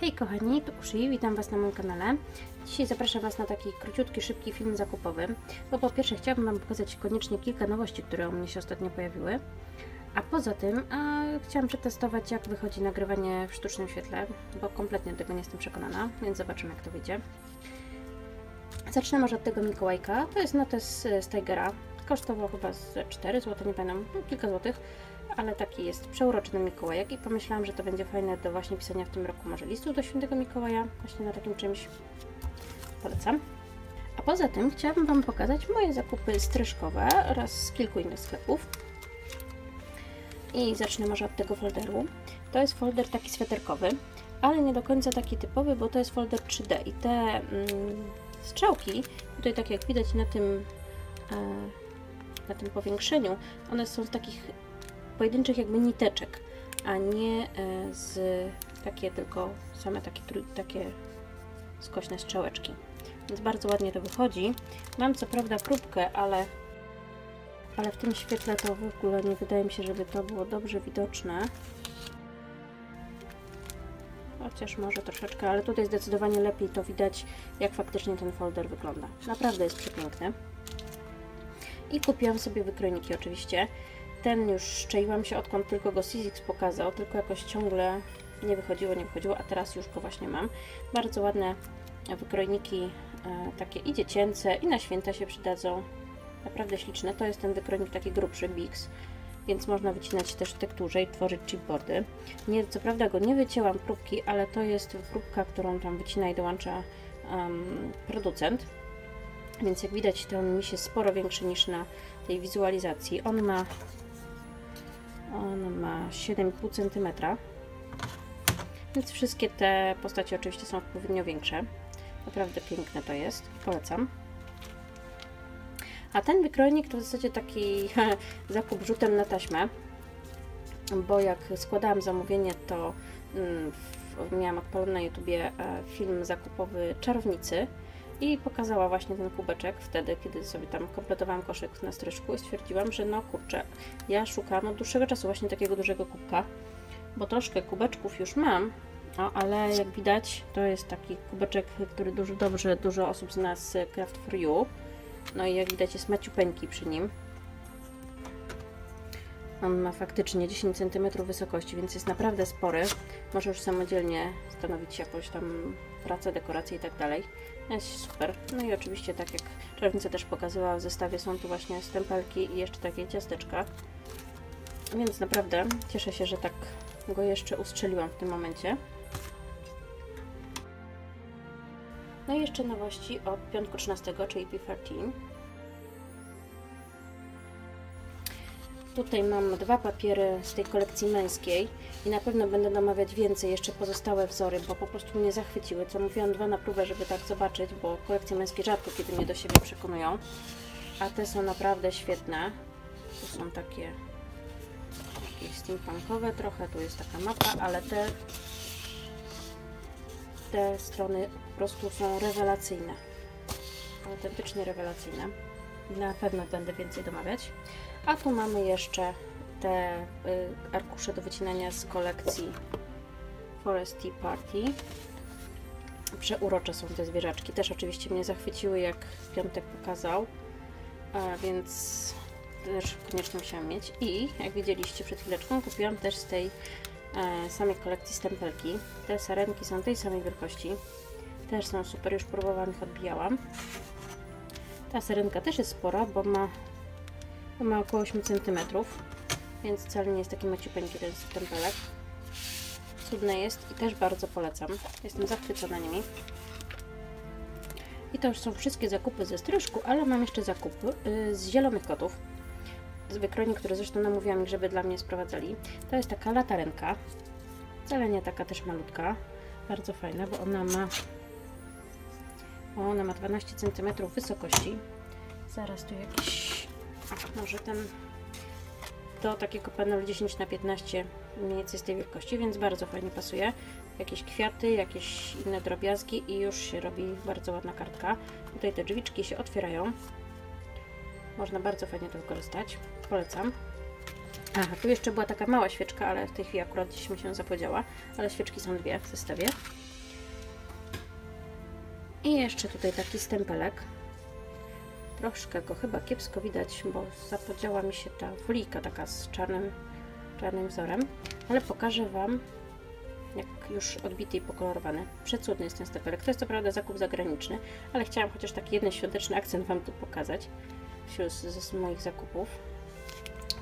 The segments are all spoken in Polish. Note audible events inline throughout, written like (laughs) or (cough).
Hej kochani, tu Uszy, witam Was na moim kanale. Dzisiaj zapraszam Was na taki króciutki, szybki film zakupowy, bo po pierwsze chciałabym Wam pokazać koniecznie kilka nowości, które u mnie się ostatnio pojawiły, a poza tym a, chciałam przetestować jak wychodzi nagrywanie w sztucznym świetle, bo kompletnie do tego nie jestem przekonana, więc zobaczymy jak to wyjdzie. Zacznę może od tego Mikołajka, to jest notes z Tigera, kosztował chyba z 4 zł, nie pamiętam, no, kilka złotych, ale taki jest przeuroczny Mikołajek i pomyślałam, że to będzie fajne do właśnie pisania w tym roku może listów do świętego Mikołaja, właśnie na takim czymś polecam. A poza tym chciałabym Wam pokazać moje zakupy stryżkowe oraz z kilku innych sklepów. I zacznę może od tego folderu. To jest folder taki sweterkowy, ale nie do końca taki typowy, bo to jest folder 3D i te mm, strzałki, tutaj tak jak widać na tym, e, na tym powiększeniu, one są z takich pojedynczych jakby niteczek, a nie e, z takie tylko same takie, takie skośne strzałeczki. Więc bardzo ładnie to wychodzi. Mam co prawda próbkę, ale, ale w tym świetle to w ogóle nie wydaje mi się, żeby to było dobrze widoczne. Chociaż może troszeczkę, ale tutaj zdecydowanie lepiej to widać, jak faktycznie ten folder wygląda. Naprawdę jest przepiękny. I kupiłam sobie wykrojniki oczywiście ten już szczaiłam się odkąd tylko go Sizix pokazał, tylko jakoś ciągle nie wychodziło, nie wychodziło, a teraz już go właśnie mam. Bardzo ładne wykrojniki, e, takie i dziecięce, i na święta się przydadzą. Naprawdę śliczne. To jest ten wykrojnik taki grubszy, Bix, więc można wycinać też w tekturze i tworzyć chipboardy. Nie, co prawda go nie wycięłam próbki, ale to jest próbka, którą tam wycina i dołącza um, producent. Więc jak widać, to on mi się sporo większy niż na tej wizualizacji. On ma on ma 7,5 cm. Więc wszystkie te postacie oczywiście są odpowiednio większe. Naprawdę piękne to jest. Polecam. A ten wykrojnik to w zasadzie taki (laughs) zakup rzutem na taśmę, bo jak składałam zamówienie, to mm, miałam odpalony na YouTubie e, film zakupowy Czarownicy i pokazała właśnie ten kubeczek wtedy, kiedy sobie tam kompletowałam koszyk na stryżku i stwierdziłam, że no kurczę, ja szukam od dłuższego czasu właśnie takiego dużego kubka, bo troszkę kubeczków już mam, no, ale jak widać to jest taki kubeczek, który dużo, dobrze dużo osób z nas Craft for You. No i jak widać jest maciupeńki przy nim. On ma faktycznie 10 cm wysokości, więc jest naprawdę spory. Może już samodzielnie stanowić jakąś tam pracę, dekorację i tak dalej. Jest super. No i oczywiście, tak jak czerwnica też pokazywała w zestawie, są tu właśnie stempelki i jeszcze takie ciasteczka. Więc naprawdę cieszę się, że tak go jeszcze ustrzeliłam w tym momencie. No i jeszcze nowości od piątku 13, czyli P13. Tutaj mam dwa papiery z tej kolekcji męskiej i na pewno będę namawiać więcej jeszcze pozostałe wzory, bo po prostu mnie zachwyciły. Co mówiłam, dwa na próbę, żeby tak zobaczyć, bo kolekcje męskie rzadko kiedy mnie do siebie przekonują. A te są naprawdę świetne. Tu są takie steampunkowe trochę, tu jest taka mapa, ale te te strony po prostu są rewelacyjne. Autentycznie rewelacyjne. Na pewno będę więcej domawiać. A tu mamy jeszcze te y, arkusze do wycinania z kolekcji Forest Tea Party. Przeurocze są te zwierzaczki. Też oczywiście mnie zachwyciły, jak Piątek pokazał, a więc też koniecznie musiałam mieć. I jak widzieliście przed chwileczką, kupiłam też z tej e, samej kolekcji stempelki. Te sarenki są tej samej wielkości. Też są super, już próbowałam ich odbijałam. Ta sarenka też jest spora, bo ma ma około 8 cm, więc wcale nie jest taki maciupeńki ten stempelek. Cudne jest i też bardzo polecam. Jestem zachwycona nimi. I to już są wszystkie zakupy ze stryżku, ale mam jeszcze zakupy yy, z zielonych kotów. Z wykrojni, które zresztą namówiłam ich, żeby dla mnie sprowadzali. To jest taka latarenka. Wcale nie taka też malutka. Bardzo fajna, bo ona ma ona ma 12 cm wysokości. Zaraz tu jakiś może ten do takiego panelu 10 na 15 mniej więcej z tej wielkości, więc bardzo fajnie pasuje. Jakieś kwiaty, jakieś inne drobiazgi i już się robi bardzo ładna kartka. Tutaj te drzwiczki się otwierają. Można bardzo fajnie to wykorzystać. Polecam. Aha, tu jeszcze była taka mała świeczka, ale w tej chwili akurat gdzieś mi się zapodziała. Ale świeczki są dwie w zestawie. I jeszcze tutaj taki stempelek. Troszkę go chyba kiepsko widać, bo zapodziała mi się ta folijka taka z czarnym, czarnym wzorem. Ale pokażę Wam, jak już odbity i pokolorowany. Przecudny jest ten stempelek. To jest co prawda zakup zagraniczny, ale chciałam chociaż taki jeden świąteczny akcent Wam tu pokazać wśród z moich zakupów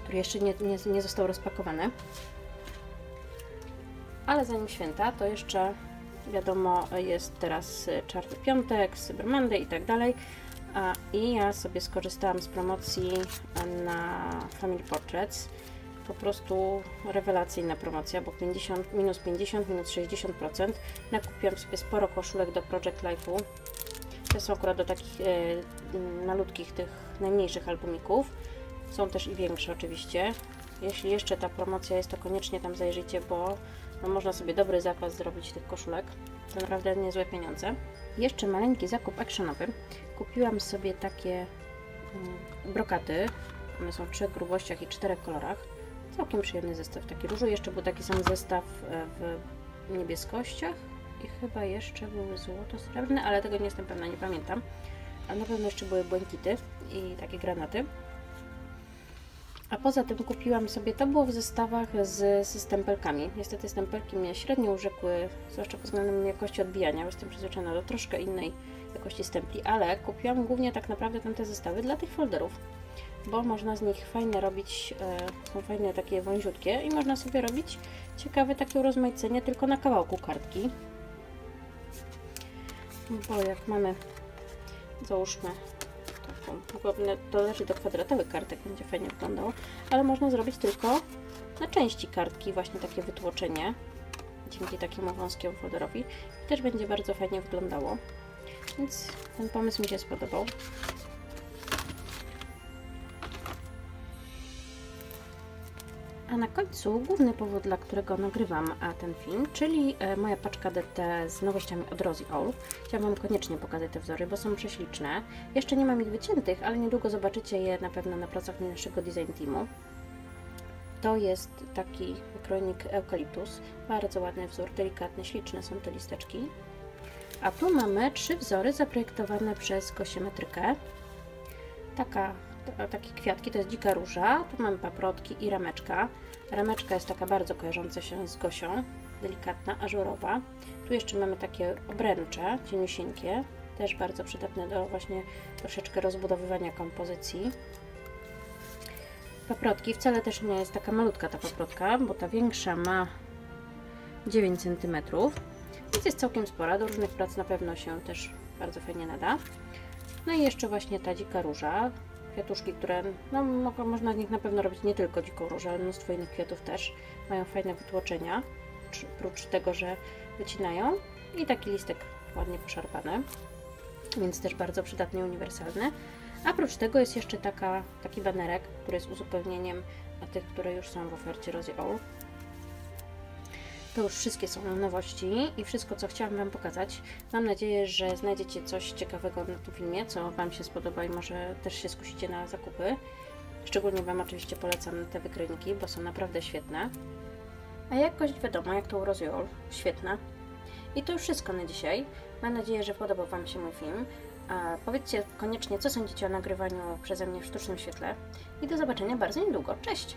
który jeszcze nie, nie, nie został rozpakowany. Ale zanim święta, to jeszcze wiadomo, jest teraz Czarny Piątek, Cyber Monday i tak dalej. I ja sobie skorzystałam z promocji na Family Portraits. Po prostu rewelacyjna promocja, bo 50, minus 50, minus 60%. Nakupiłam sobie sporo koszulek do Project Life'u. To są akurat do takich e, malutkich, tych najmniejszych albumików są też i większe oczywiście. Jeśli jeszcze ta promocja jest, to koniecznie tam zajrzyjcie, bo no, można sobie dobry zapas zrobić tych koszulek. To naprawdę niezłe pieniądze. Jeszcze maleńki zakup actionowy. Kupiłam sobie takie mm, brokaty. One są w trzech grubościach i czterech kolorach. Całkiem przyjemny zestaw. Taki różu. Jeszcze był taki sam zestaw e, w niebieskościach i chyba jeszcze były złoto-srebrne, ale tego nie jestem pewna, nie pamiętam. A na pewno jeszcze były błękity i takie granaty. A poza tym kupiłam sobie, to było w zestawach z, z stempelkami. Niestety stempelki mnie średnio urzekły, zwłaszcza pod względem jakości odbijania. Jestem przyzwyczajona do troszkę innej jakości stempli, ale kupiłam głównie tak naprawdę tamte zestawy dla tych folderów, bo można z nich fajne robić, e, są fajne takie wąziutkie i można sobie robić ciekawe takie urozmaicenie tylko na kawałku kartki. Bo jak mamy, załóżmy to leży do kwadratowych kartek, będzie fajnie wyglądało, ale można zrobić tylko na części kartki właśnie takie wytłoczenie dzięki takiemu wąskiemu folderowi i też będzie bardzo fajnie wyglądało. Więc ten pomysł mi się spodobał. A na końcu główny powód, dla którego nagrywam ten film, czyli e, moja paczka DT z nowościami od Rosie All. Chciałam koniecznie pokazać te wzory, bo są prześliczne. Jeszcze nie mam ich wyciętych, ale niedługo zobaczycie je na pewno na pracach naszego design teamu. To jest taki wykrojnik eukaliptus. Bardzo ładny wzór, delikatny, śliczne są te listeczki. A tu mamy trzy wzory zaprojektowane przez Gosię Metrykę. Taka takie kwiatki, to jest dzika róża, tu mamy paprotki i rameczka. Rameczka jest taka bardzo kojarząca się z Gosią, delikatna, ażurowa. Tu jeszcze mamy takie obręcze, cieniusieńkie, też bardzo przydatne do właśnie troszeczkę rozbudowywania kompozycji. Paprotki, wcale też nie jest taka malutka ta paprotka, bo ta większa ma 9 cm, więc jest całkiem spora, do różnych prac na pewno się też bardzo fajnie nada. No i jeszcze właśnie ta dzika róża, kwiatuszki, które no, można z nich na pewno robić nie tylko dziką różę, ale mnóstwo innych kwiatów też. Mają fajne wytłoczenia, oprócz tego, że wycinają. I taki listek ładnie poszarpany, więc też bardzo przydatny uniwersalny. A oprócz tego jest jeszcze taka, taki banerek, który jest uzupełnieniem tych, które już są w ofercie Rosie All. To już wszystkie są nowości i wszystko, co chciałam Wam pokazać. Mam nadzieję, że znajdziecie coś ciekawego na tym filmie, co Wam się spodoba i może też się skusicie na zakupy. Szczególnie Wam oczywiście polecam te wykrojniki, bo są naprawdę świetne. A jakość wiadomo, jak to u świetna. I to już wszystko na dzisiaj. Mam nadzieję, że podobał Wam się mój film. A powiedzcie koniecznie, co sądzicie o nagrywaniu przeze mnie w sztucznym świetle. I do zobaczenia bardzo niedługo. Cześć!